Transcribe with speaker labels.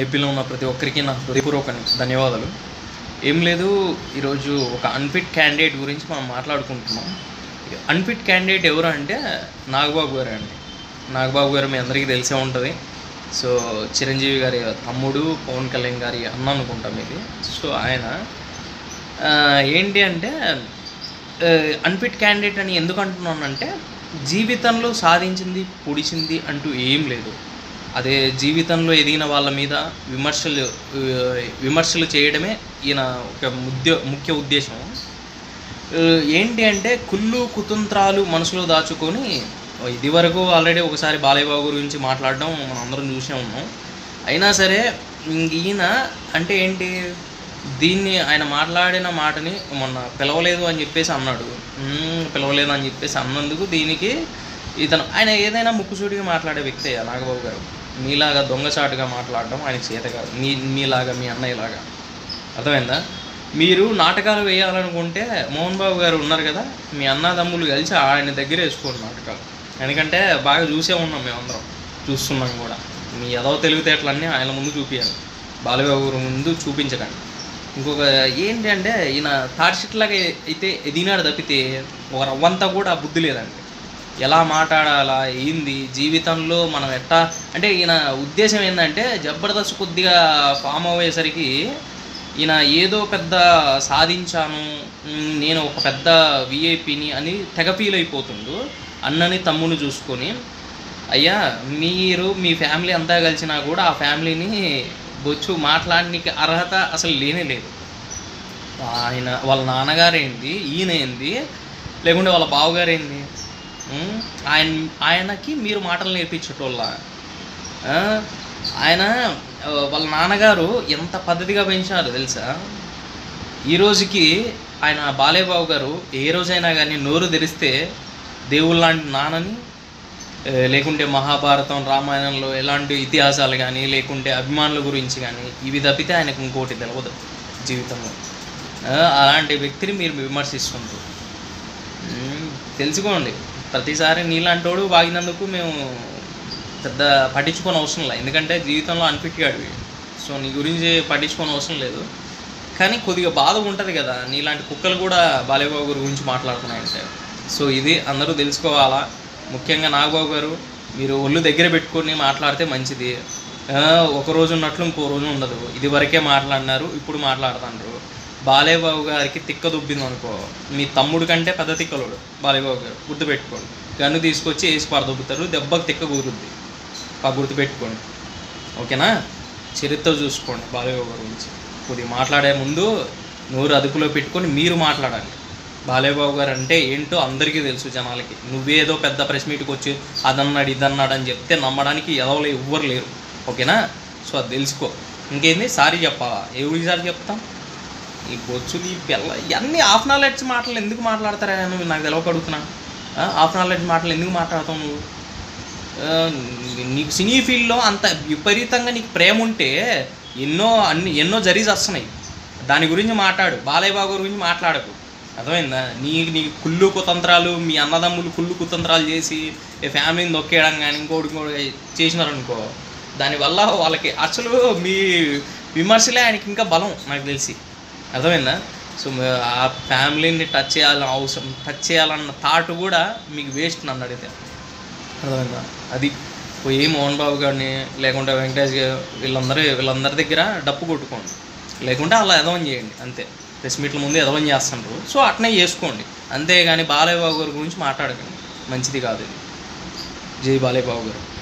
Speaker 1: ఏపీలో ఉన్న ప్రతి ఒక్కరికి నా హృదయపూర్వక ధన్యవాదాలు. ఏం లేదు ఈరోజు ఒక అన్ఫిట్ క్యాండిడేట్ గురించి మనం మాట్లాడుకుంటున్నాం. అన్ఫిట్ క్యాండిడేట్ ఎవరు అంటే నాగబాబు గారు అండి. నాగబాబు గారు మీ అందరికీ తెలిసే ఉంటుంది. సో చిరంజీవి గారి తమ్ముడు పవన్ కళ్యాణ్ గారి అన్న అనుకుంటాం ఇది సో ఆయన ఏంటి అంటే అన్ఫిట్ క్యాండిడేట్ అని ఎందుకు అంటున్నానంటే జీవితంలో సాధించింది పొడిచింది అంటూ ఏం లేదు. అదే జీవితంలో ఎదిగిన వాళ్ళ మీద విమర్శలు విమర్శలు చేయడమే ఈయన ఒక ముద్య ముఖ్య ఉద్దేశం. ఏంటి అంటే కుళ్ళు కుతంత్రాలు మనసులో దాచుకొని ఇది వరకు ఆల్రెడీ ఒకసారి బాలయ్యబాబు గురించి మాట్లాడడం మనం అందరం చూసే ఉన్నాం. అయినా సరే ఈయన అంటే ఏంటి? దీన్ని ఆయన మాట్లాడిన మాటని మొన్న పిలవలేదు అని చెప్పేసి అన్నాడు. పిలవలేదు అని చెప్పేసి అన్నందుకు దీనికి ఇతను ఆయన ఏదైనా ముక్కుసూటిగా మాట్లాడే వ్యక్తే నాగబాబు గారు. మీలాగా దొంగచాటుగా మాట్లాడడం ఆయనకి చేత కాదు. మీ మీలాగా మీ అన్నయ్యలాగా. అర్థమైందా? మీరు నాటకాలు వేయాలనుకుంటే మోహన్ బాబు గారు ఉన్నారు కదా మీ అన్నదమ్ములు కలిసి ఆయన దగ్గర వేసుకోండి నాటకాలు. ఎందుకంటే బాగా చూసే ఉన్నాం మేమందరం చూస్తున్నాం కూడా. మీ ఎదవ తెలివితేటలన్నీ ఆయన ముందు చూపించాలి బాలబాబు గారి ముందు చూపించకండి ఇంకొక ఏంటి అంటే ఈయన థర్డ్ అయితే ఎదిగినాడు తప్పితే ఒక రవ్వంతా కూడా బుద్ధి లేదండి. ఎలా మాట్లాడాలా ఏంది? జీవితంలో మనం ఎట్టా అంటే ఈయన ఉద్దేశం ఏంటంటే జబర్దస్త్ కొద్దిగా ఫామ్ అయ్యేసరికి ఈయన ఏదో పెద్ద సాధించాను నేను ఒక పెద్ద విఐపిని అని తెగ ఫీల్ అయిపోతుండు అన్నని తమ్ముని చూసుకొని. అయ్యా మీరు మీ ఫ్యామిలీ అంతా కలిసినా కూడా ఆ ఫ్యామిలీని బొచ్చు మాట్లాడడానికి అర్హత అసలు లేనే లేదు. ఆయన వాళ్ళ నాన్నగారు ఏంది ఈయన ఏంది లేకుంటే వాళ్ళ బావగారు ఏంది ఆయన ఆయనకి మీరు మాటలు నేర్పించేటోళ్ళ. ఆయన వాళ్ళ నాన్నగారు ఎంత పద్ధతిగా పెంచారు తెలుసా? ఈ రోజుకి ఆయన బాలేబాబు గారు ఏ రోజైనా కానీ నోరు తెరిస్తే దేవుళ్ళ లాంటి నాన్నని లేకుంటే మహాభారతం రామాయణంలో ఎలాంటి ఇతిహాసాలు కానీ లేకుంటే అభిమానుల గురించి కానీ ఇవి తప్పితే ఆయనకు ఇంకోటి తెలియదు జీవితంలో. అలాంటి వ్యక్తిని మీరు విమర్శిస్తుంటారు తెలుసుకోండి. ప్రతిసారి నీలాంటోడు వాగినందుకు మేము పెద్ద పట్టించుకోని అవసరం లేదు. ఎందుకంటే జీవితంలో అనిపెట్టాడు సో నీ గురించి పట్టించుకోని అవసరం లేదు. కానీ కొద్దిగా బాధ ఉంటుంది కదా నీలాంటి కుక్కలు కూడా బాలేబాబు గారి గురించి మాట్లాడుతున్నాయంటే. సో ఇది అందరూ తెలుసుకోవాలా? ముఖ్యంగా నాగబాబు గారు మీరు ఒళ్ళు దగ్గర పెట్టుకొని మాట్లాడితే మంచిది. ఒక రోజు ఉన్నట్లు ఇంకో రోజు ఉండదు. ఇది వరకే మాట్లాడినారు ఇప్పుడు మాట్లాడుతున్నారు. బాలేబాబు గారికి తిక్క దుబ్బింది అనుకో. మీ తమ్ముడు కంటే పెద్ద తిక్కలోడు బాలేబాబు గారు. గుర్తుపెట్టుకోండి. గన్ను తీసుకొచ్చి వేసి పడదొబ్బుతారు దెబ్బకు తిక్క కుదురుద్ది. ఆ గుర్తుపెట్టుకోండి. ఓకేనా? చరిత్ర చూసుకోండి బాలేబాబు గారి గురించి. కొద్దిగా మాట్లాడే ముందు నోరు అదుపులో పెట్టుకొని మీరు మాట్లాడాలి. బాలేబాబు గారు అంటే ఏంటో అందరికీ తెలుసు జనాలకి. నువ్వేదో పెద్ద ప్రెస్ మీట్కి వచ్చి అదన్నాడు ఇదన్నాడు అని చెప్తే నమ్మడానికి ఎవరు ఎవ్వరు లేరు. ఓకేనా? సో అది తెలుసుకో. ఇంకేంది? సారీ చెప్పాలా? ఏ సారి చెప్తాం? ఈ బొచ్చులు ఈ పిల్ల ఇవన్నీ హాఫ్ నాలెడ్జ్ మాటలు ఎందుకు మాట్లాడతారా నువ్వు నాకు తెలవక అడుగుతున్నా. హాఫ్ నాలెడ్జ్ మాటలు ఎందుకు మాట్లాడతావు నువ్వు? నీకు సినీ ఫీల్డ్లో అంత విపరీతంగా నీకు ప్రేమ ఉంటే ఎన్నో అన్ని ఎన్నో జరీస్ వస్తున్నాయి. దాని గురించి మాట్లాడు. బాలయ్య బాబు గురించి మాట్లాడకు. అర్థమైందా? నీ నీ కుళ్ళు కుతంత్రాలు మీ అన్నదమ్ములు కుళ్ళు కుతంత్రాలు చేసి ఫ్యామిలీని దొక్కేయడం కానీ ఇంకోటి ఇంకోటి చేసినారనుకో దానివల్ల వాళ్ళకి అసలు మీ విమర్శలే ఆయనకి ఇంకా బలం నాకు తెలిసి. అర్థమైందా? సో ఆ ఫ్యామిలీని టచ్ చేయాలని అవసరం టచ్ చేయాలన్న థాట్ కూడా మీకు వేస్ట్ నన్ను అడిగితే. అర్థమైందా? అది పోయి మోహన్ బాబు గారిని లేకుంటే వెంకటేష్ గారు వీళ్ళందరూ వీళ్ళందరి దగ్గర డప్పు కొట్టుకోండి. లేకుంటే అలా ఎదవం చేయండి అంతే. ప్రెస్ మీట్ల ముందు ఎదవం చేస్తున్నారు సో అట్నే చేసుకోండి. అంతేగాని బాలయ్య బాబు గారి గురించి మాట్లాడకండి. మంచిది కాదు ఇది. జై బాలయ్య బాబు గారు.